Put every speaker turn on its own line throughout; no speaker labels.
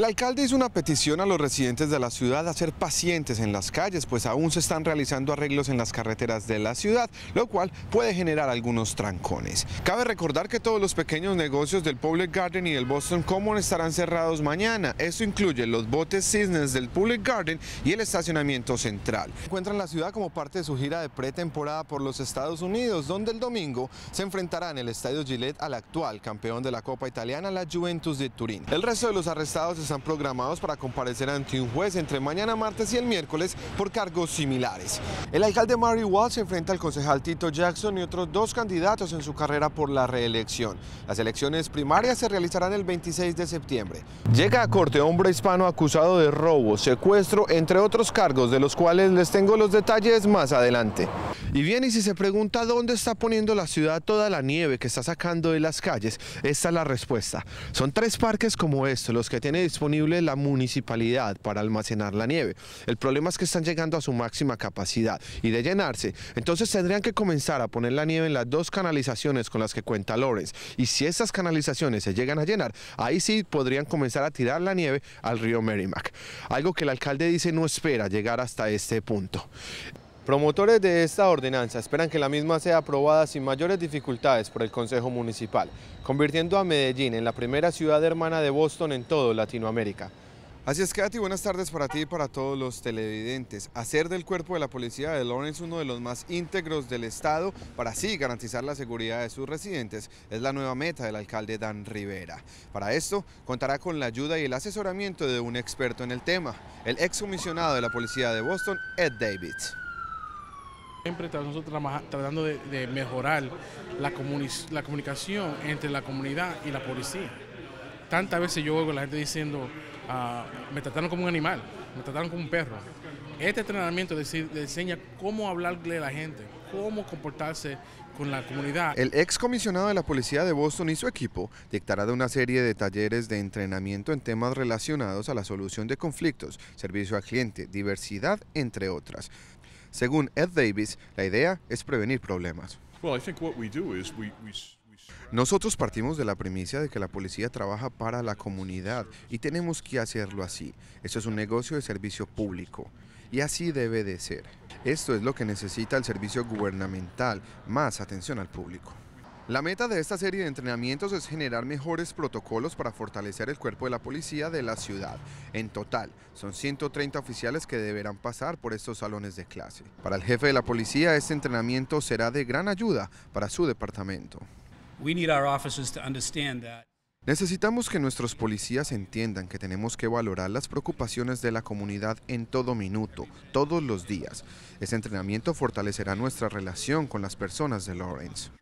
El alcalde hizo una petición a los residentes de la ciudad a ser pacientes en las calles, pues aún se están realizando arreglos en las carreteras de la ciudad, lo cual puede generar algunos trancones. Cabe recordar que todos los pequeños negocios del Public Garden y del Boston Common estarán cerrados mañana. Esto incluye los botes cisnes del Public Garden y el estacionamiento central. Encuentran la ciudad como parte de su gira de pretemporada por los Estados Unidos, donde el domingo se enfrentará en el Estadio Gillette al actual campeón de la Copa Italiana, la Juventus de Turín. El resto de los arrestados están programados para comparecer ante un juez entre mañana martes y el miércoles por cargos similares. El alcalde Mary Wall se enfrenta al concejal Tito Jackson y otros dos candidatos en su carrera por la reelección. Las elecciones primarias se realizarán el 26 de septiembre. Llega a corte hombre hispano acusado de robo, secuestro, entre otros cargos de los cuales les tengo los detalles más adelante. Y bien, y si se pregunta dónde está poniendo la ciudad toda la nieve que está sacando de las calles, esta es la respuesta. Son tres parques como estos los que tiene disponible la municipalidad para almacenar la nieve. El problema es que están llegando a su máxima capacidad y de llenarse, entonces tendrían que comenzar a poner la nieve en las dos canalizaciones con las que cuenta Lawrence. Y si esas canalizaciones se llegan a llenar, ahí sí podrían comenzar a tirar la nieve al río Merrimack. Algo que el alcalde dice no espera llegar hasta este punto. Promotores de esta ordenanza esperan que la misma sea aprobada sin mayores dificultades por el Consejo Municipal, convirtiendo a Medellín en la primera ciudad hermana de Boston en todo Latinoamérica. Así es, Katy, buenas tardes para ti y para todos los televidentes. Hacer del cuerpo de la policía de Lawrence uno de los más íntegros del Estado para así garantizar la seguridad de sus residentes es la nueva meta del alcalde Dan Rivera. Para esto, contará con la ayuda y el asesoramiento de un experto en el tema, el excomisionado de la policía de Boston, Ed Davids.
Siempre estamos tratando de, mejorar la, la, comunicación entre la comunidad y la policía. Tantas veces yo oigo a la gente diciendo, ah, me trataron como un animal, me trataron como un perro. Este entrenamiento le enseña cómo hablarle a la gente, cómo comportarse con la comunidad.
El ex comisionado de la policía de Boston y su equipo dictará de una serie de talleres de entrenamiento en temas relacionados a la solución de conflictos, servicio al cliente, diversidad, entre otras. Según Ed Davis, la idea es prevenir problemas. Nosotros partimos de la premisa de que la policía trabaja para la comunidad y tenemos que hacerlo así. Esto es un negocio de servicio público y así debe de ser. Esto es lo que necesita el servicio gubernamental, más atención al público. La meta de esta serie de entrenamientos es generar mejores protocolos para fortalecer el cuerpo de la policía de la ciudad. En total, son 130 oficiales que deberán pasar por estos salones de clase. Para el jefe de la policía, este entrenamiento será de gran ayuda para su departamento. Necesitamos que nuestros policías entiendan que tenemos que valorar las preocupaciones de la comunidad en todo minuto, todos los días. Este entrenamiento fortalecerá nuestra relación con las personas de Lawrence.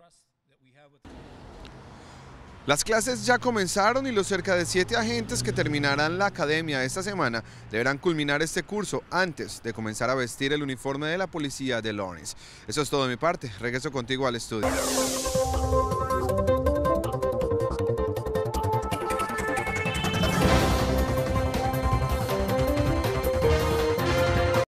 Las clases ya comenzaron y los cerca de siete agentes que terminarán la academia esta semana deberán culminar este curso antes de comenzar a vestir el uniforme de la policía de Lawrence. Eso es todo de mi parte. Regreso contigo al estudio.